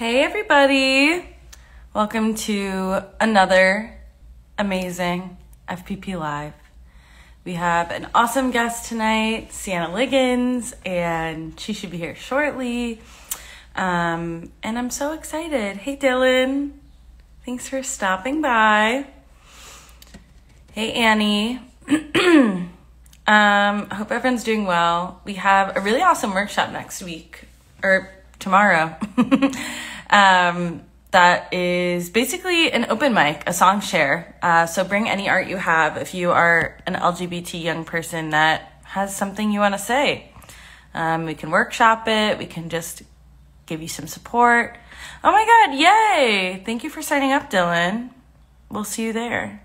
Hey, everybody. Welcome to another amazing FPP Live. We have an awesome guest tonight, Siena Liggins, and she should be here shortly. Um, and I'm so excited. Hey, Dylan. Thanks for stopping by. Hey, Annie. um, I hope everyone's doing well. We have a really awesome workshop next week, or tomorrow. um, that is basically an open mic, a song share. Uh, so bring any art you have if you are an LGBT young person that has something you want to say. Um, we can workshop it. We can just give you some support. Oh my God, yay! Thank you for signing up, Dylan. We'll see you there.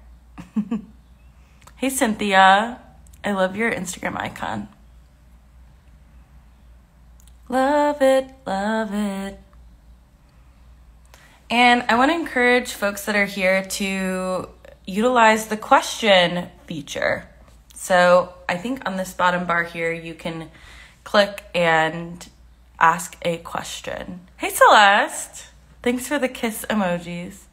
hey, Cynthia. I love your Instagram icon. Love it, love it. And I want to encourage folks that are here to utilize the question feature. So I think on this bottom bar here, you can click and ask a question. Hey, Celeste. Thanks for the kiss emojis.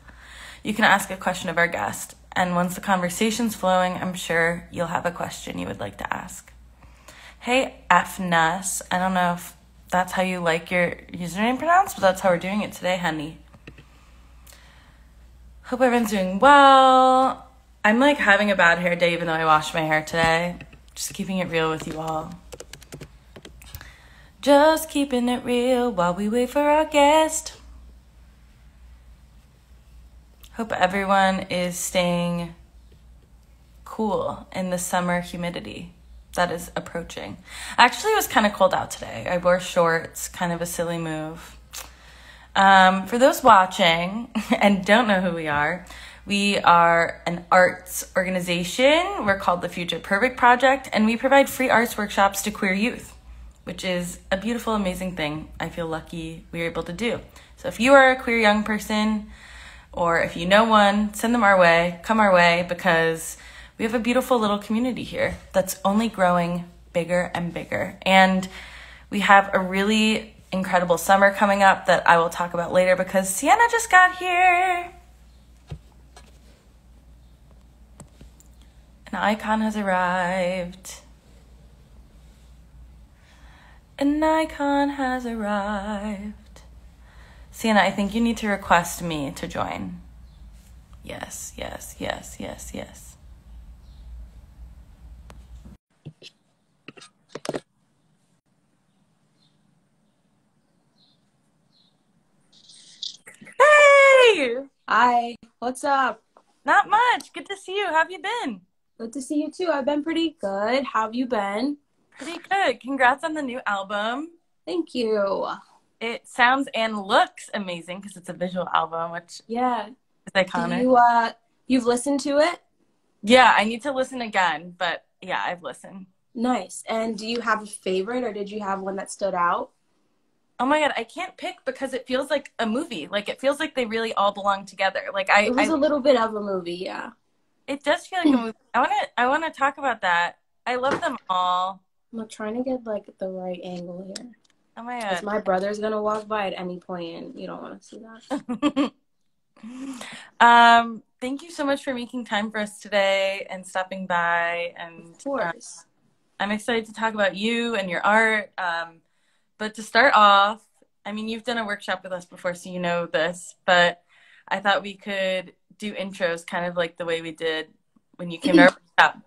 You can ask a question of our guest. And once the conversation's flowing, I'm sure you'll have a question you would like to ask. Hey, FNES. I don't know if that's how you like your username pronounced, but that's how we're doing it today, honey. Hope everyone's doing well. I'm like having a bad hair day even though I washed my hair today. Just keeping it real with you all. Just keeping it real while we wait for our guest. Hope everyone is staying cool in the summer humidity that is approaching. Actually, it was kind of cold out today. I wore shorts, kind of a silly move. Um, for those watching and don't know who we are, we are an arts organization. We're called the Future Perfect Project, and we provide free arts workshops to queer youth, which is a beautiful, amazing thing. I feel lucky we are able to do. So if you are a queer young person, or if you know one, send them our way, come our way, because we have a beautiful little community here that's only growing bigger and bigger. And we have a really incredible summer coming up that I will talk about later because Siena just got here. An icon has arrived. An icon has arrived. Siena, I think you need to request me to join. Yes, yes, yes, yes, yes. Hey! Hi, what's up? Not much. Good to see you. How have you been? Good to see you too. I've been pretty good. How have you been? Pretty good. Congrats on the new album. Thank you. It sounds and looks amazing because it's a visual album, which Yeah. is iconic. You uh you've listened to it? yeah, I need to listen again, but yeah, I've listened. Nice. And do you have a favorite or did you have one that stood out? Oh my god, I can't pick because it feels like a movie. Like it feels like they really all belong together. Like I, It was I a little bit of a movie, yeah. it does feel like a movie. I wanna I wanna talk about that. I love them all. I'm trying to get like the right angle here. Oh my god. my brother's gonna walk by at any point and you don't want to see that. um, thank you so much for making time for us today and stopping by. And Of course. I'm excited to talk about you and your art. Um, but to start off, I mean, you've done a workshop with us before, so you know this, but I thought we could do intros kind of like the way we did when you came to our workshop.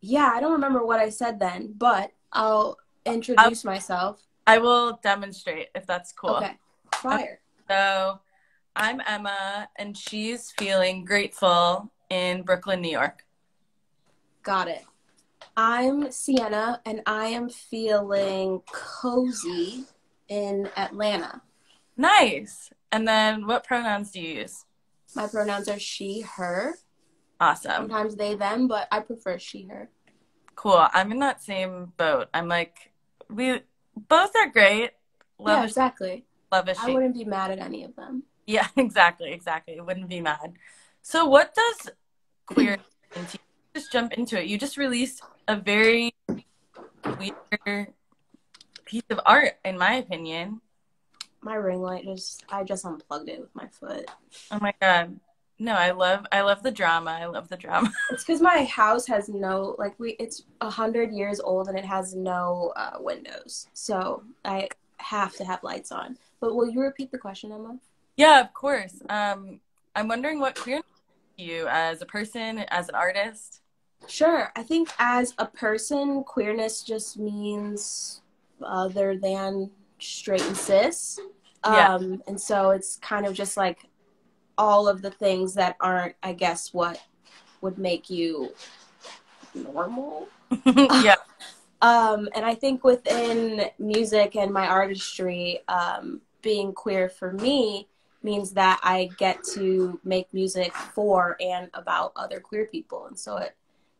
Yeah, I don't remember what I said then, but I'll introduce myself. I will demonstrate if that's cool. Okay. Fire. So I'm Emma, and she's feeling grateful in Brooklyn, New York. Got it. I'm Siena, and I am feeling cozy in Atlanta. Nice. And then what pronouns do you use? My pronouns are she, her. Awesome. Sometimes they, them, but I prefer she, her. Cool. I'm in that same boat. I'm like, we both are great. Love yeah, exactly. love a I she. I wouldn't be mad at any of them. Yeah, exactly, exactly. Wouldn't be mad. So what does queer mean to you? Just jump into it. You just released a very weird piece of art, in my opinion. my ring light just I just unplugged it with my foot. Oh my god. No, I love I love the drama. I love the drama. It's because my house has no like we it's a hundred years old and it has no uh, windows, so I have to have lights on. But will you repeat the question, Emma? Yeah, of course. Um, I'm wondering what queer you as a person, as an artist. Sure. I think as a person, queerness just means other than straight and cis. Yeah. Um, and so it's kind of just like all of the things that aren't, I guess, what would make you normal. yeah. Um, and I think within music and my artistry, um, being queer for me means that I get to make music for and about other queer people. And so it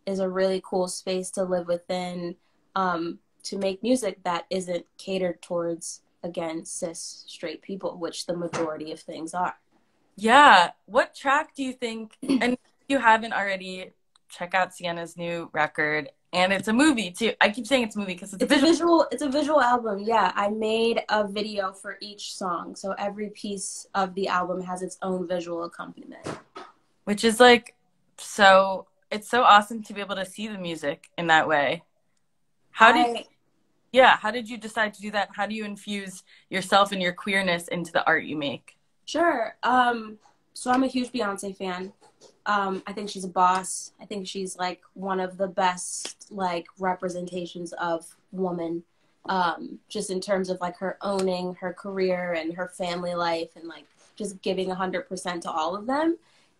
is a really cool space to live within um, to make music that isn't catered towards, again, cis straight people, which the majority of things are. Yeah. What track do you think, and if you haven't already, check out Siena's new record. And it's a movie too. I keep saying it's a movie because it's, It's a a visual. visual. It's a visual album. Yeah, I made a video for each song, so every piece of the album has its own visual accompaniment. which is like so it's so awesome to be able to see the music in that way how did I- yeah how did you decide to do that how do you infuse yourself and your queerness into the art you make Sure. Um, so I'm a huge Beyonce fan. Um, I think she's a boss. I think she's like one of the best like representations of woman. Um, just in terms of like her owning her career and her family life and like just giving 100% to all of them.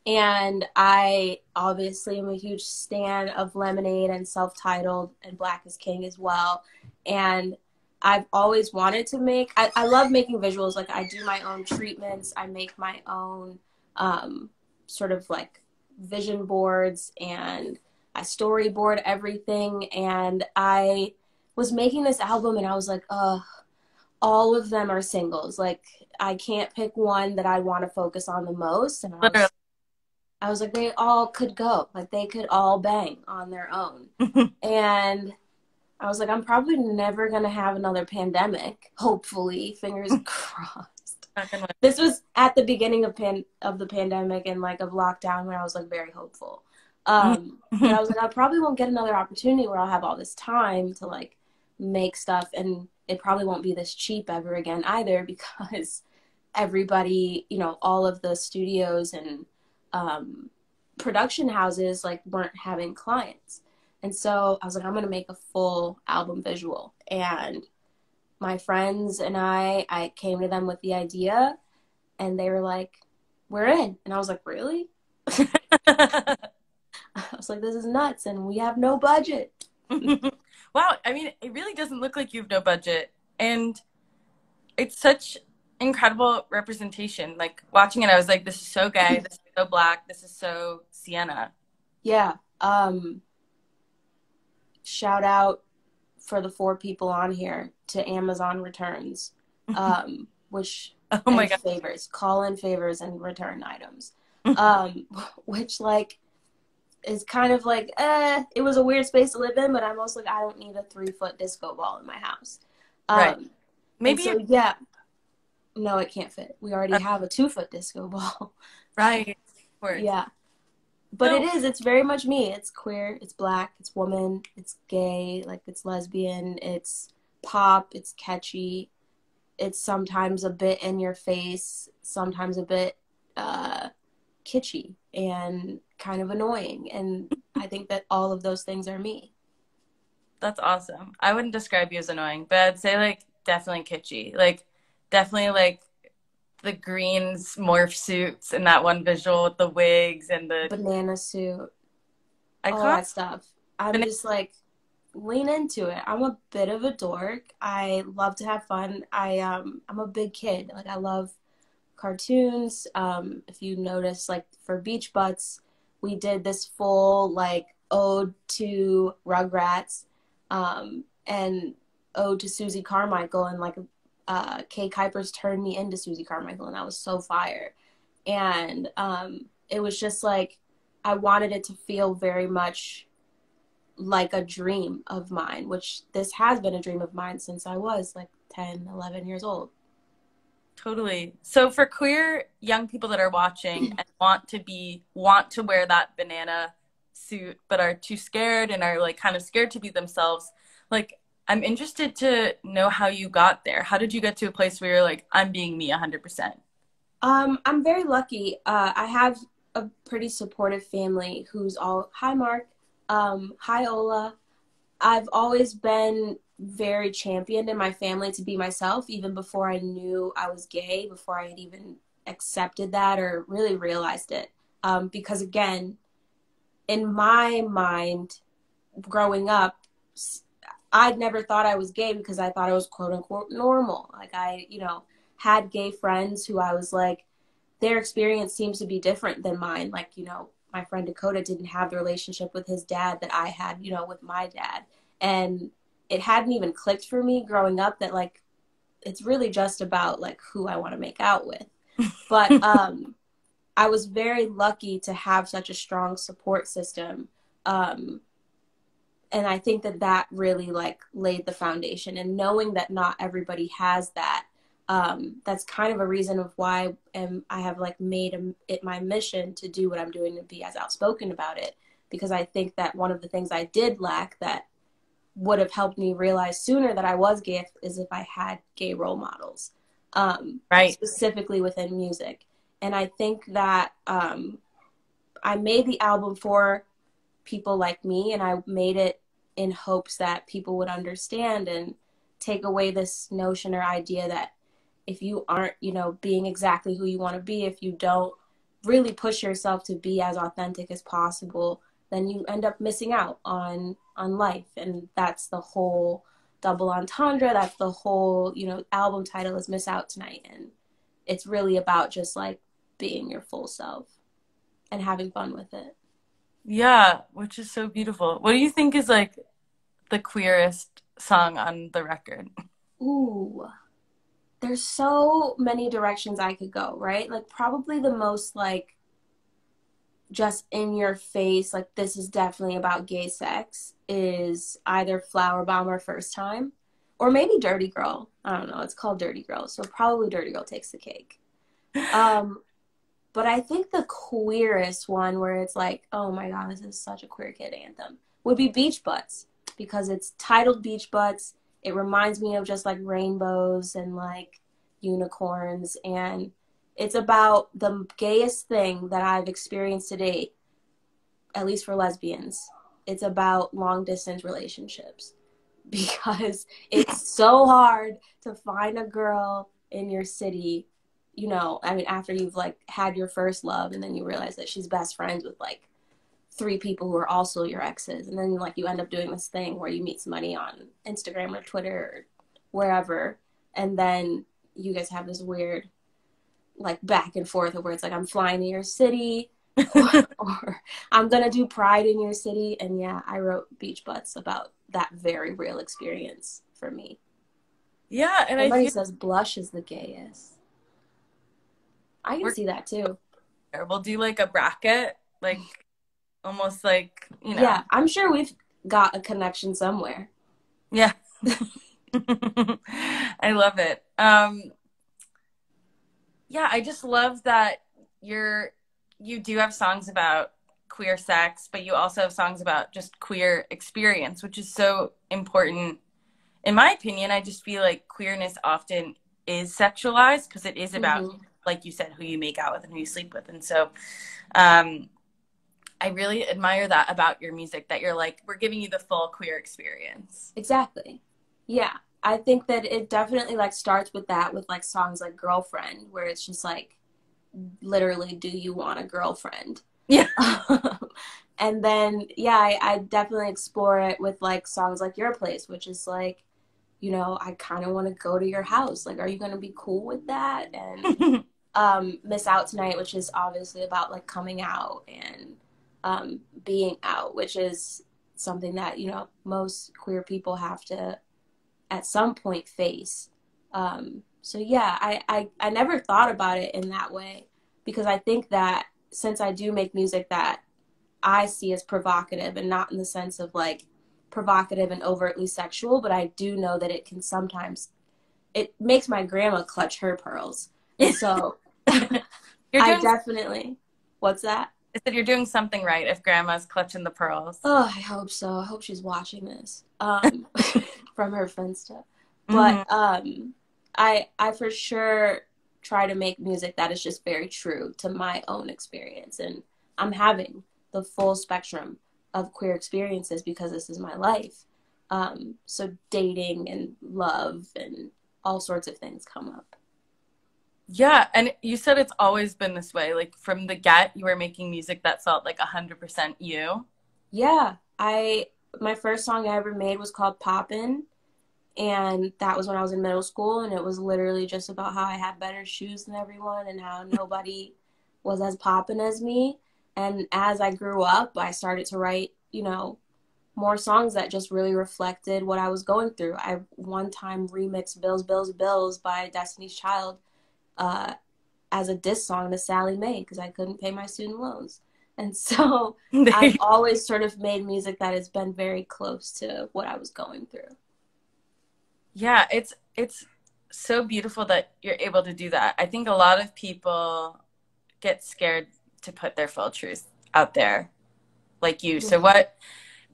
And I obviously am a huge stan of Lemonade and self titled and Black is King as well. And I've always wanted to make. I, I love making visuals. Like I do my own treatments. I make my own um, sort of like vision boards, and I storyboard everything. And I was making this album, and I was like, ugh, all of them are singles. Like I can't pick one that I want to focus on the most. And I was. I was like, they all could go. Like they could all bang on their own. and I was like, I'm probably never gonna have another pandemic. Hopefully, fingers crossed. This was at the beginning of pan of the pandemic and like of lockdown when I was like very hopeful. Um, but I was like, I probably won't get another opportunity where I'll have all this time to like make stuff, and it probably won't be this cheap ever again either because everybody, you know, all of the studios and um, production houses like weren't having clients. And so I was like, I'm gonna make a full album visual. And my friends and I, I came to them with the idea, and they were like, "We're in." And I was like, "Really?" I was like, "This is nuts," and we have no budget. wow i mean it really doesn't look like you have no budget and it's such incredible representation like watching it i was like this is so gay this is so black this is so siena Yeah. Um, shout out for the four people on here to Amazon Returns, um, which oh my god favors, call in favors and return items. um, which like is kind of like, eh, it was a weird space to live in, but I'm also like, I don't need a three foot disco ball in my house. Um, Right. maybe so, yeah. No, it can't fit. We already have a two foot disco ball. right. Yeah. But No. it is, it's very much me. It's queer, it's black, it's woman, it's gay, like it's lesbian, it's pop, it's catchy. It's sometimes a bit in your face, sometimes a bit uh kitschy and kind of annoying. And I think that all of those things are me. That's awesome. I wouldn't describe you as annoying, but I'd say like definitely kitschy. Like definitely like the greens morph suits and that one visual with the wigs and the Banana suit, I all that stuff. I'm Bana- just like lean into it. I'm a bit of a dork. I love to have fun. I um I'm a big kid. Like I love cartoons. Um if you notice like for Beach Butts, we did this full like ode to Rugrats um and ode to Susie Carmichael and like uh Kay Kuipers turned me into Susie Carmichael and that was so fire. And um it was just like I wanted it to feel very much like a dream of mine, which this has been a dream of mine since I was like 10, 11 years old. Totally. So for queer young people that are watching and want to be want to wear that banana suit but are too scared and are like kind of scared to be themselves, like I'm interested to know how you got there. How did you get to a place where you're like I'm being me 100%? Um I'm very lucky. Uh I have a pretty supportive family who's all hi Mark, um hi Ola. I've always been very championed in my family to be myself, even before I knew I was gay, before I had even accepted that or really realized it. Um, because again, in my mind, growing up, I'd never thought I was gay because I thought I was quote unquote normal. Like I, you know, had gay friends who I was like, their experience seems to be different than mine. Like, you know, my friend Dakota didn't have the relationship with his dad that I had, you know, with my dad. And it hadn't even clicked for me growing up that like it's really just about like who I want to make out with. But um I was very lucky to have such a strong support system. Um and I think that that really like laid the foundation. And knowing that not everybody has that um, that's kind of a reason of why am, I have like made a, it my mission to do what I'm doing to be as outspoken about it. Because I think that one of the things I did lack that would have helped me realize sooner that I was gay is if I had gay role models, um, right? Specifically within music, and I think that um, I made the album for people like me, and I made it in hopes that people would understand and take away this notion or idea that if you aren't, you know, being exactly who you want to be, if you don't really push yourself to be as authentic as possible, then you end up missing out on on life. And that's the whole double entendre that's the whole you know album title is miss out tonight. And it's really about just like being your full self and having fun with it yeah which is so beautiful what do you think is like the queerest song on the record ooh there's so many directions i could go right like probably the most like just in your face, like this is definitely about gay sex, is either Flower Bomb or First Time, or maybe Dirty Girl. I don't know. It's called Dirty Girl, so probably Dirty Girl takes the cake. Um, but I think the queerest one, where it's like, oh my god, this is such a queer kid anthem, would be Beach Butts because it's titled Beach Butts. It reminds me of just like rainbows and like unicorns and it's about the gayest thing that I've experienced to date, at least for lesbians. It's about long distance relationships because it's so hard to find a girl in your city. You know, I mean, after you've like had your first love and then you realize that she's best friends with like three people who are also your exes. And then like you end up doing this thing where you meet somebody on Instagram or Twitter or wherever. And then you guys have this weird like back and forth of where it's like I'm flying to your city or, or, I'm gonna do pride in your city. And yeah, I wrote Beach Butts about that very real experience for me. Yeah, and everybody feel- says blush is the gayest. I can We're- see that too. We'll do like a bracket, like almost like you know. Yeah, I'm sure we've got a connection somewhere. Yeah. I love it. Um, yeah, I just love that you're you do have songs about queer sex, but you also have songs about just queer experience, which is so important. In my opinion, I just feel like queerness often is sexualized because it is about, mm-hmm. Like you said, who you make out with and who you sleep with. And so um, I really admire that about your music that you're like, we're giving you the full queer experience. Exactly. Yeah. I think that it definitely like starts with that with like songs like Girlfriend where it's just like literally do you want a girlfriend? Yeah. and then yeah, I, I definitely explore it with like songs like Your Place, which is like, you know, I kind of want to go to your house. Like, are you gonna be cool with that? And um, Miss Out Tonight, which is obviously about like coming out and um, being out, which is something that you know most queer people have to at some point face. Um, so yeah, I, I, I never thought about it in that way because I think that since I do make music that I see as provocative and not in the sense of like provocative and overtly sexual, but I do know that it can sometimes it makes my grandma clutch her pearls. So You're I definitely. What's that? I said you're doing something right if grandma's clutching the pearls. Oh, I hope so. I hope she's watching this um, from her Finsta. But um, I I for sure try to make music that is just very true to my own experience, and I'm having the full spectrum of queer experiences because this is my life. Um, so dating and love and all sorts of things come up. Yeah, and you said it's always been this way. Like from the get, you were making music that felt like 100% you. Yeah, I my first song I ever made was called Poppin', and that was when I was in middle school, and it was literally just about how I had better shoes than everyone and how nobody was as poppin' as me. And as I grew up, I started to write, you know, more songs that just really reflected what I was going through. I one time remixed "Bills, Bills, Bills" by Destiny's Child uh, as a diss song to Sallie Mae because I couldn't pay my student loans. And so I've always sort of made music that has been very close to what I was going through. Yeah, it's it's so beautiful that you're able to do that. I think a lot of people get scared to put their full truth out there like you. So what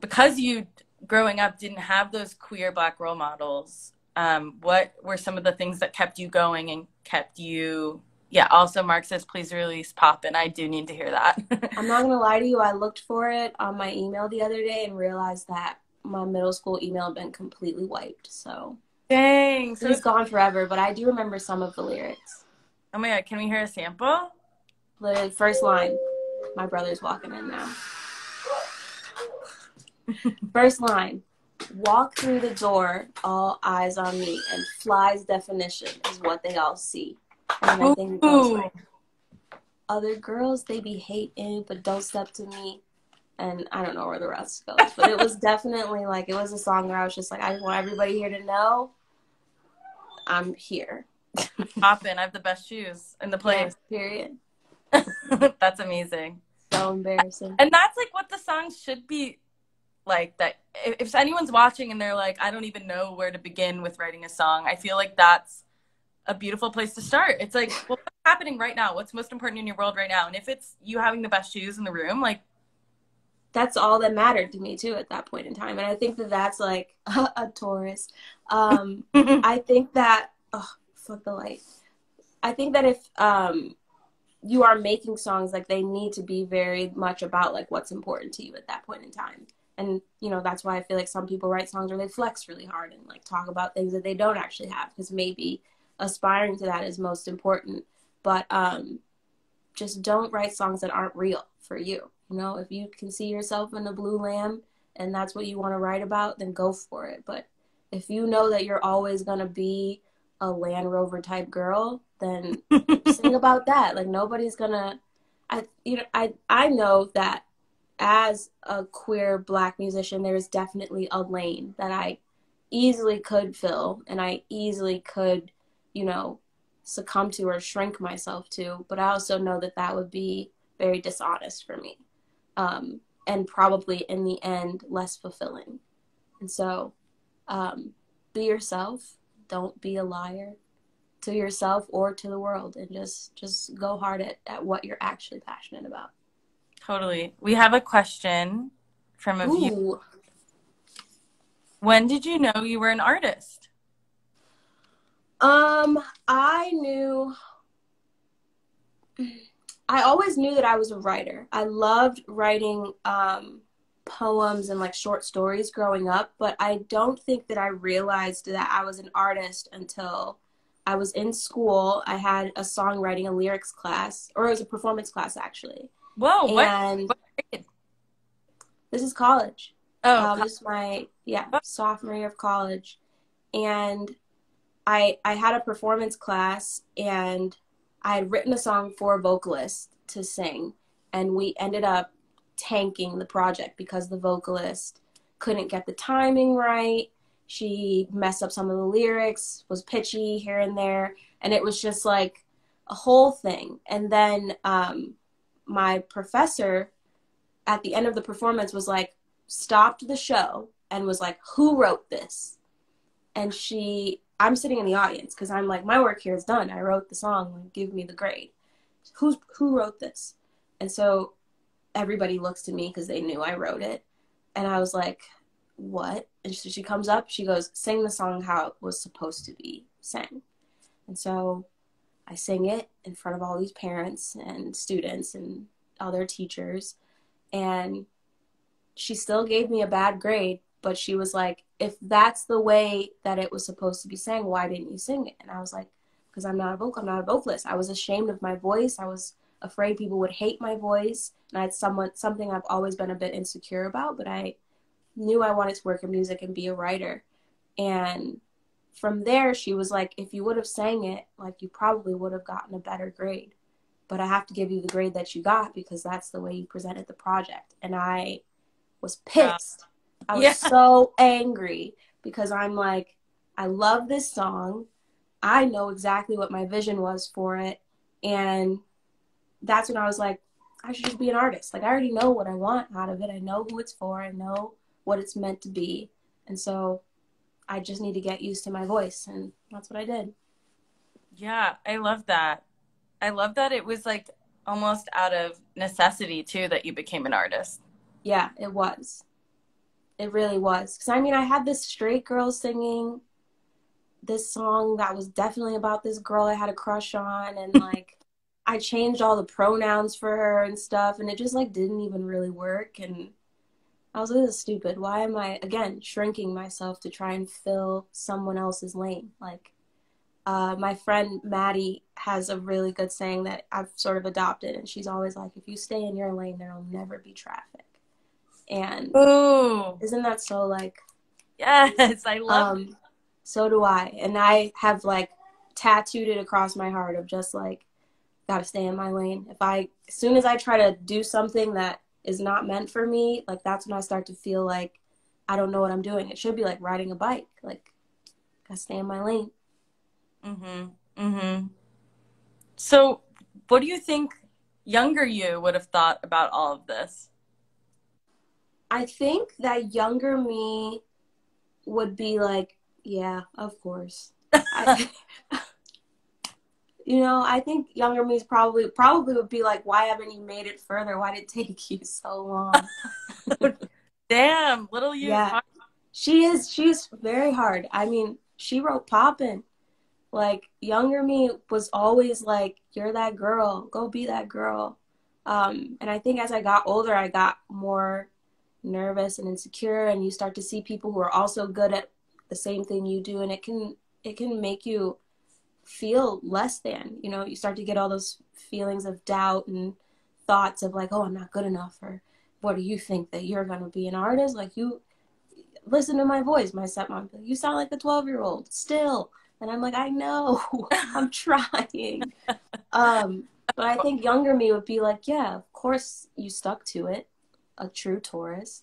because you growing up didn't have those queer black role models, um, what were some of the things that kept you going and kept you yeah, also Mark says please release pop and I do need to hear that. I'm not gonna lie to you, I looked for it on my email the other day and realized that my middle school email had been completely wiped. So Dang. So it's gone forever, but I do remember some of the lyrics. Oh my god, can we hear a sample? the first line. My brother's walking in now. First line. Walk through the door, all eyes on me, and fly's definition is what they all see. And I think goes like, other girls, they be hating, but don't step to me. And I don't know where the rest goes, but it was definitely like, it was a song where I was just like, I just want everybody here to know I'm here. Poppin', I have the best shoes in the place. Yeah, period. That's amazing. So embarrassing. And that's like what the song should be like that if, anyone's watching and they're like I don't even know where to begin with writing a song, I feel like that's a beautiful place to start. It's like well, what's happening right now? What's most important in your world right now? And if it's you having the best shoes in the room, like that's all that mattered to me too at that point in time and i think that that's like a, a taurus um i think that oh fuck the light i think that if um you are making songs like they need to be very much about like what's important to you at that point in time and you know that's why i feel like some people write songs where they flex really hard and like talk about things that they don't actually have because maybe aspiring to that is most important but um just don't write songs that aren't real for you you know, if you can see yourself in a blue lamb and that's what you want to write about, then go for it. But if you know that you're always going to be a Land Rover type girl, then sing about that. Like nobody's going to I you know I I know that as a queer black musician there's definitely a lane that I easily could fill and I easily could, you know, succumb to or shrink myself to, but I also know that that would be very dishonest for me um, and probably in the end less fulfilling. And so, um, be yourself. Don't be a liar to yourself or to the world, and just just go hard at, at what you're actually passionate about. Totally. We have a question from a viewer. Ooh, When did you know you were an artist? um, I knew. I always knew that I was a writer. I loved writing um, poems and like short stories growing up, but I don't think that I realized that I was an artist until I was in school. I had a songwriting, a lyrics class, or it was a performance class actually. Whoa, what? And what this is college. Oh, um, this is my yeah sophomore year of college, and I I had a performance class and I had written a song for a vocalist to sing, and we ended up tanking the project because the vocalist couldn't get the timing right. She messed up some of the lyrics, was pitchy here and there, and it was just like a whole thing. And then um, my professor at the end of the performance was like, stopped the show and was like, Who wrote this? And she I'm sitting in the audience because I'm like, my work here is done. I wrote the song. Give me the grade. Who's who wrote this? And so everybody looks to me because they knew I wrote it. And I was like, what? And so she comes up, she goes, sing the song how it was supposed to be sang. And so I sing it in front of all these parents and students and other teachers. And she still gave me a bad grade, but she was like, if that's the way that it was supposed to be sang, why didn't you sing it? And I was like, because I'm not a vocal, I'm not a vocalist. I was ashamed of my voice. I was afraid people would hate my voice. And I had somewhat something I've always been a bit insecure about, but I knew I wanted to work in music and be a writer. And from there, she was like, if you would have sang it, like you probably would have gotten a better grade. But I have to give you the grade that you got because that's the way you presented the project. And I was pissed. I was yeah. so angry because I'm like, I love this song. I know exactly what my vision was for it. And that's when I was like, I should just be an artist. Like, I already know what I want out of it. I know who it's for. I know what it's meant to be. And so I just need to get used to my voice. And that's what I did. Yeah, I love that. I love that it was like almost out of necessity, too, that you became an artist. Yeah, it was. It really was. Because I mean, I had this straight girl singing this song that was definitely about this girl I had a crush on. And like, I changed all the pronouns for her and stuff. And it just like didn't even really work. And I was like, this is stupid. Why am I, again, shrinking myself to try and fill someone else's lane? Like, uh, my friend Maddie has a really good saying that I've sort of adopted, and she's always like, if you stay in your lane, there'll never be traffic. And Ooh. isn't that so like, yes, I love um, So do I. And I have like tattooed it across my heart of just like, gotta stay in my lane. If I, as soon as I try to do something that is not meant for me, like that's when I start to feel like I don't know what I'm doing. It should be like riding a bike. Like I stay in my lane. Mhm. Mhm. So, what do you think younger you would have thought about all of this? I think that younger me would be like, yeah, of course. I, you know, I think younger me is probably probably would be like, why haven't you made it further? Why did it take you so long? Damn, little you. Yeah, she is. She's very hard. I mean, she wrote Poppin'. Like younger me was always like, "You're that girl. Go be that girl." Um, and I think as I got older, I got more nervous and insecure, and you start to see people who are also good at the same thing you do, and it can it can make you feel less than. You know, you start to get all those feelings of doubt and thoughts of like, oh, I'm not good enough, or what do you think that you're going to be an artist? Like, you listen to my voice. My stepmom, you sound like a 12 year old still. And I'm like, I know, I'm trying. um, but I think younger me would be like, yeah, of course you stuck to it. A true Taurus.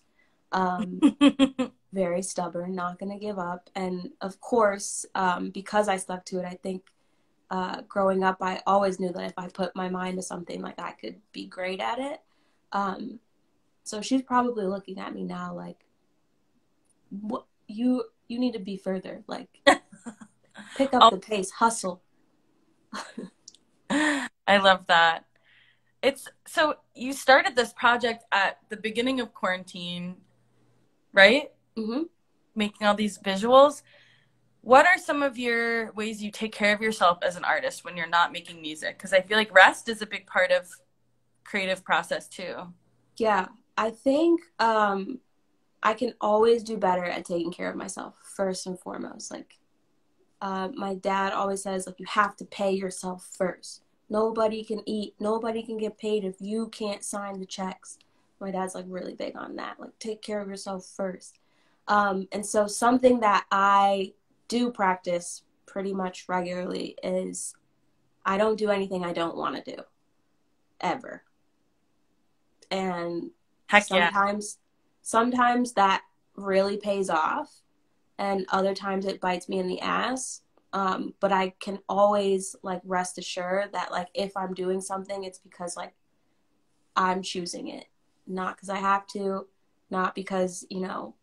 Um, very stubborn, not going to give up. And of course, um, because I stuck to it, I think uh, growing up, I always knew that if I put my mind to something, like I could be great at it. Um, so she's probably looking at me now, like, "What you you need to be further, like, pick up oh. the pace, hustle." I love that. It's so you started this project at the beginning of quarantine, right? mm-hmm. making all these visuals. What are some of your ways you take care of yourself as an artist when you're not making music? Because I feel like rest is a big part of creative process too. Yeah, I think um, I can always do better at taking care of myself first and foremost. Like uh, my dad always says, like you have to pay yourself first. Nobody can eat. Nobody can get paid if you can't sign the checks. My dad's like really big on that. Like take care of yourself first. Um, and so something that I do practice pretty much regularly is I don't do anything I don't want to do ever. And Heck sometimes yeah. sometimes that really pays off and other times it bites me in the ass. Um, but I can always like rest assured that like if I'm doing something it's because like I'm choosing it, not because I have to, not because, you know,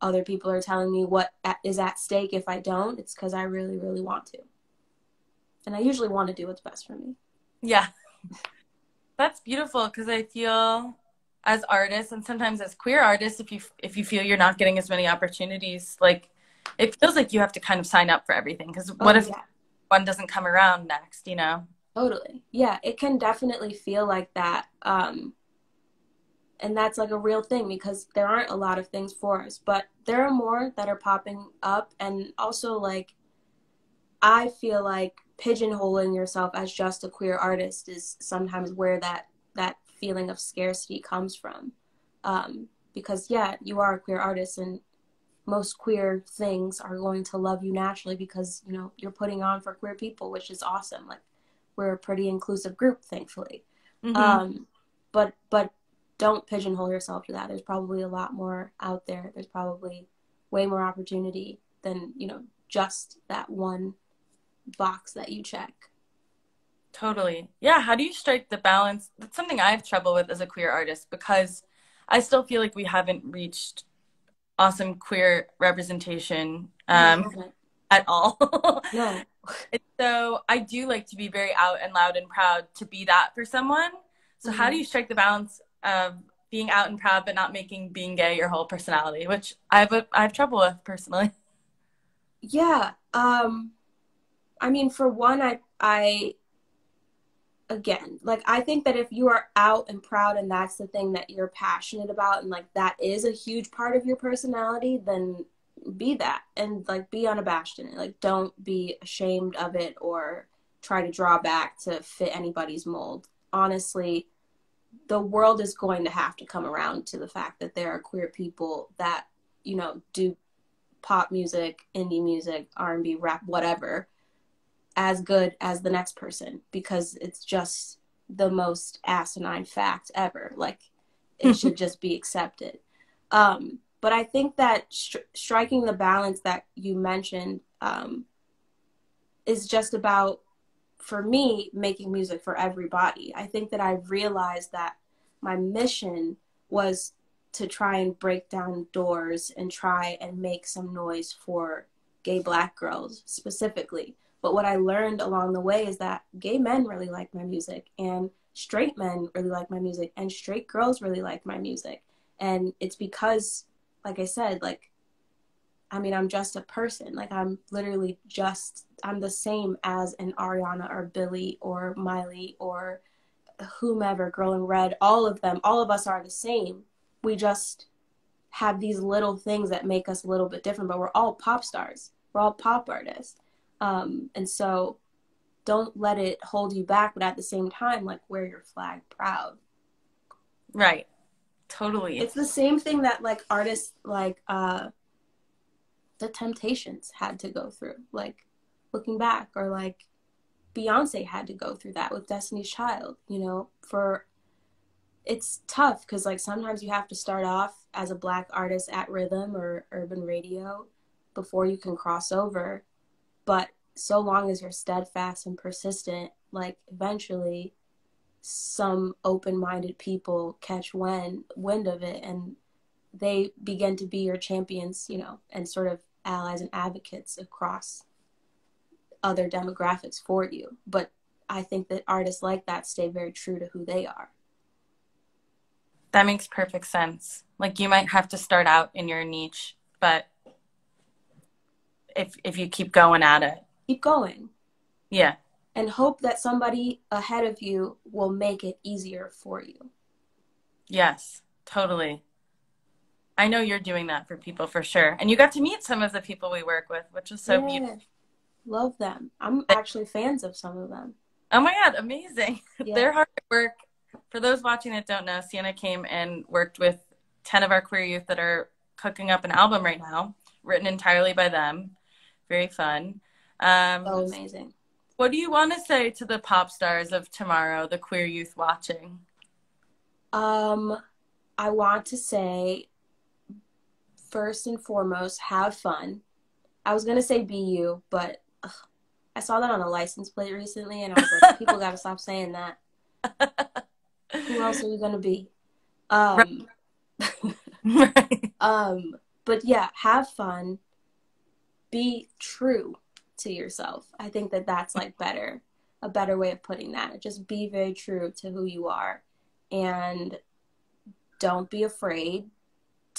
other people are telling me what is at stake if I don't, it's because I really, really want to. And I usually want to do what's best for me. Yeah. That's beautiful because I feel as artists and sometimes as queer artists if you if you feel you're not getting as many opportunities like it feels like you have to kind of sign up for everything because what oh, if yeah. one doesn't come around next you know totally yeah it can definitely feel like that um and that's like a real thing because there aren't a lot of things for us but there are more that are popping up and also like i feel like pigeonholing yourself as just a queer artist is sometimes where that that feeling of scarcity comes from. Um, because yeah you are a queer artist and most queer things are going to love you naturally because you know you're putting on for queer people which is awesome. Like we're a pretty inclusive group thankfully. Mm-hmm. um, but but don't pigeonhole yourself to that. There's probably a lot more out there. There's probably way more opportunity than, you know, just that one box that you check. Totally. Yeah. How do you strike the balance? That's something I have trouble with as a queer artist because I still feel like we haven't reached awesome queer representation um, at all. no. so I do like to be very out and loud and proud to be that for someone. So mm-hmm. how do you strike the balance of being out and proud but not making being gay your whole personality which i have a, i have trouble with personally. Yeah um i mean for one i i again like i think that if you are out and proud and that's the thing that you're passionate about and like that is a huge part of your personality then be that and like be unabashed in it. Like don't be ashamed of it or try to draw back to fit anybody's mold. Honestly the world is going to have to come around to the fact that there are queer people that you know do pop music indie music r&b rap whatever as good as the next person because it's just the most asinine fact ever. Like it should just be accepted. Um, but i think that stri- striking the balance that you mentioned um, is just about for me making music for everybody. I think that I realized that my mission was to try and break down doors and try and make some noise for gay black girls specifically. But what I learned along the way is that gay men really like my music and straight men really like my music and straight girls really like my music. And it's because like I said, like I mean, I'm just a person. Like I'm literally just I'm the same as an Ariana or Billie or Miley or whomever, Girl in Red, all of them, all of us are the same. We just have these little things that make us a little bit different, but we're all pop stars. We're all pop artists. Um, and so don't let it hold you back, but at the same time, like wear your flag proud. Right. Totally. It's the same thing that like artists like uh the Temptations had to go through. Like looking back, or like Beyonce had to go through that with Destiny's Child, you know, for it's tough because like sometimes you have to start off as a black artist at rhythm or urban radio before you can cross over but so long as you're steadfast and persistent like eventually some open-minded people catch wind wind of it and they begin to be your champions you know and sort of allies and advocates across other demographics for you. But I think that artists like that stay very true to who they are. That makes perfect sense. Like you might have to start out in your niche, but if if you keep going at it. Keep going. Yeah. And hope that somebody ahead of you will make it easier for you. Yes, totally. I know you're doing that for people for sure. And you got to meet some of the people we work with, which was so yeah. beautiful. Love them. I'm actually fans of some of them. Oh my god, amazing. Yeah. They're hard at work. For those watching that don't know, Siena came and worked with 10 of our queer youth that are cooking up an album right now, written entirely by them. Very fun. Um, oh, amazing. What do you want to say to the pop stars of tomorrow, the queer youth watching? Um, I want to say, first and foremost, have fun. I was gonna say be you, but ugh, I saw that on a license plate recently, and I was like, people gotta stop saying that. Who else are you gonna be? Um, right. um, but yeah, have fun. Be true to yourself. I think that that's like better, a better way of putting that. Just be very true to who you are and don't be afraid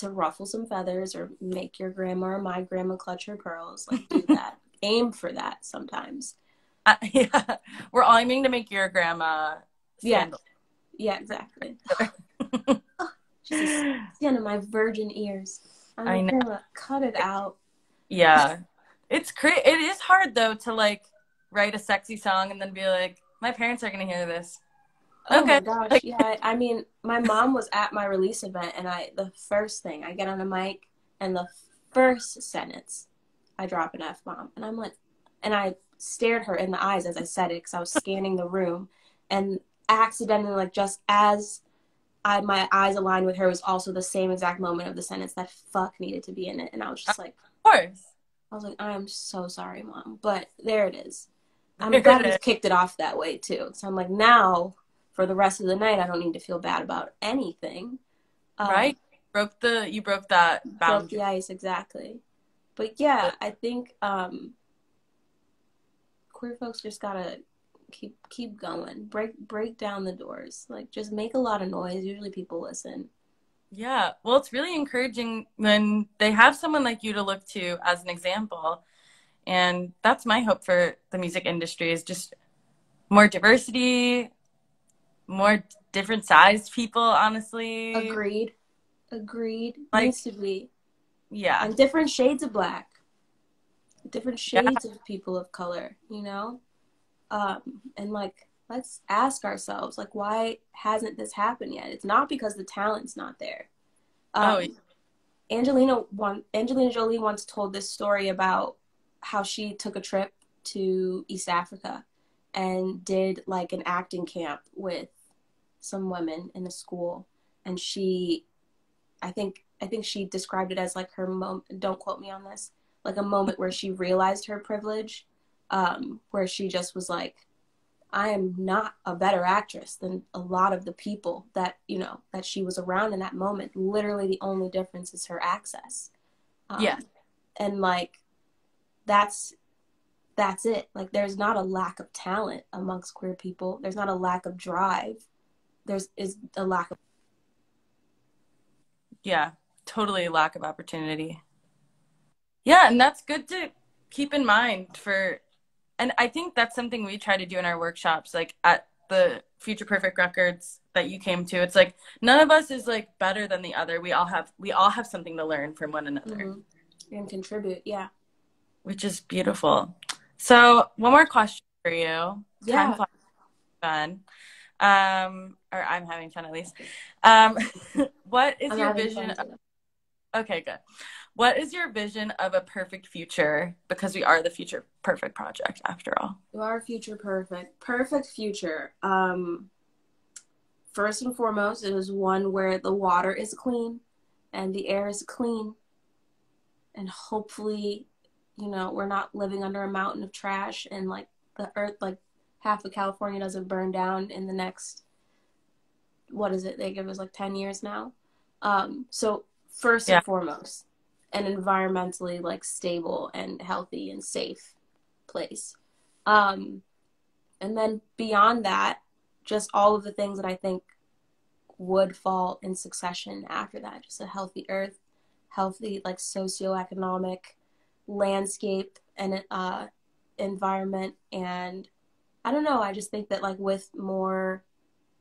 to ruffle some feathers or make your grandma or my grandma clutch her pearls. Like do that. Aim for that sometimes. Uh, yeah, we're aiming to make your grandma. Yeah, yeah, exactly. Jesus, skin of my virgin ears. I'm I know. Gonna cut it out. Yeah, it's crazy. It is hard though to like write a sexy song and then be like, my parents are gonna hear this. Oh okay. my gosh, yeah. I mean, my mom was at my release event, and I the first thing I get on a mic, and the first sentence, I drop an f bomb, and I'm like, and I stared her in the eyes as I said it because I was scanning the room, and accidentally, like just as I my eyes aligned with her, was also the same exact moment of the sentence that fuck needed to be in it, and I was just like, of course. I was like, I am so sorry, mom, but there it is. I'm glad we kicked it off that way too. So I'm like, now for the rest of the night, I don't need to feel bad about anything. Um, right? Broke the you broke that boundary. Broke the ice exactly. But yeah, I think um, queer folks just gotta keep keep going. Break break down the doors. Like just make a lot of noise. Usually people listen. Yeah. Well, it's really encouraging when they have someone like you to look to as an example. And that's my hope for the music industry is just more diversity, more different sized people, honestly. Agreed. Agreed. Like, Needs to be. Yeah. And different shades of black. Different shades yeah. of people of color, you know? Um, and like let's ask ourselves like why hasn't this happened yet? It's not because the talent's not there. Um, oh. Angelina one Angelina Jolie once told this story about how she took a trip to East Africa and did like an acting camp with some women in a school and she I think I think she described it as like her moment don't quote me on this like a moment where she realized her privilege um where she just was like I am not a better actress than a lot of the people that you know that she was around in that moment. Literally the only difference is her access. Um, yeah. and like that's that's it. Like there's not a lack of talent amongst queer people. There's not a lack of drive there's is a lack of yeah totally lack of opportunity. Yeah and that's good to keep in mind for and i think that's something we try to do in our workshops like at the future perfect records that you came to. It's like none of us is like better than the other. We all have we all have something to learn from one another. Mm-hmm. and contribute yeah. Which is beautiful. So one more question for you. Yeah. fun um, or I'm having fun at least. Um, what is I'm your vision? Of, okay, good. What is your vision of a perfect future? Because we are the future perfect project after all. We are future perfect. Perfect future. Um, first and foremost, it is one where the water is clean and the air is clean. And hopefully, you know, we're not living under a mountain of trash and like the earth, like half of California doesn't burn down in the next what is it? They give us like ten years now. Um, so first yeah. and foremost, an environmentally like stable and healthy and safe place. Um, and then beyond that, just all of the things that I think would fall in succession after that. Just a healthy earth, healthy like socioeconomic landscape and uh, environment and I don't know. I just think that like with more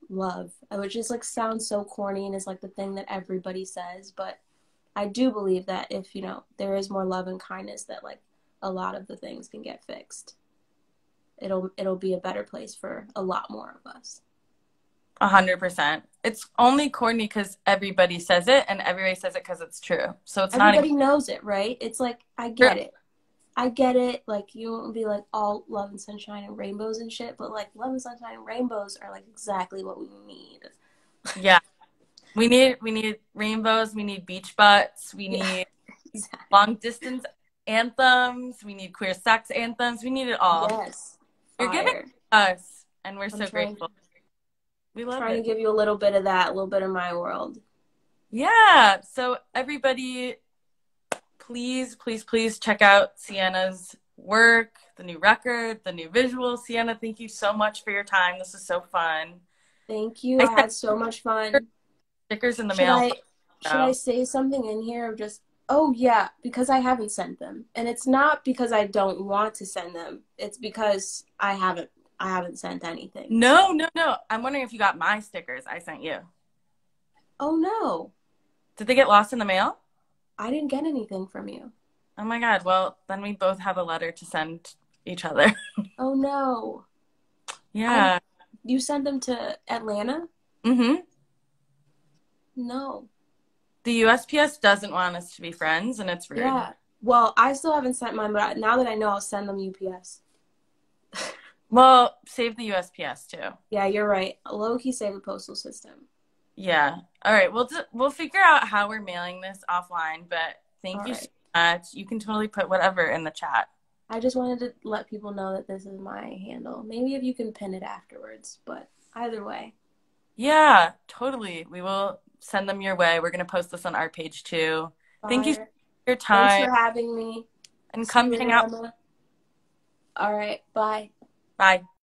love, which just like sounds so corny and is like the thing that everybody says, but I do believe that if you know there is more love and kindness, that like a lot of the things can get fixed. It'll it'll be a better place for a lot more of us. A hundred percent. It's only corny because everybody says it, and everybody says it because it's true. So it's everybody not. Everybody knows it, right? It's like I get it. I get it. Like you won't be like all love and sunshine and rainbows and shit, but like love and sunshine and rainbows are like exactly what we need. Yeah, we need we need rainbows. We need beach butts. We need yeah, exactly. long distance anthems. We need queer sex anthems. We need it all. Yes, you're giving us, and we're I'm so grateful. We love trying it. to give you a little bit of that, a little bit of my world. Yeah. So everybody please, please, please check out Siena's work, the new record, the new visual. Sienna, thank you so much for your time. This is so fun. Thank you. I had so much fun. Stickers in the Should mail. I, should I say something in here of just oh yeah because i haven't sent them and it's not because i don't want to send them it's because i haven't i haven't sent anything No, no, no. I'm wondering if you got my stickers I sent you. oh no Did they get lost in the mail? I didn't get anything from you Oh my god. Well, then we both have a letter to send each other. oh no yeah. you sent them to atlanta Mm hmm. no The USPS doesn't want us to be friends and it's rude. yeah well i still haven't sent mine but now that i know i'll send them ups Well, save the USPS too. yeah you're right low-key save the postal system Yeah. All right. We'll d- we'll figure out how we're mailing this offline, but thank All you right. so much. You can totally put whatever in the chat. i just wanted to let people know that this is my handle maybe if you can pin it afterwards but either way Yeah, totally. We will send them your way. We're going to post this on our page too. Thank you for your time. Thanks for having me. and See come hang out. All right. Bye. Bye.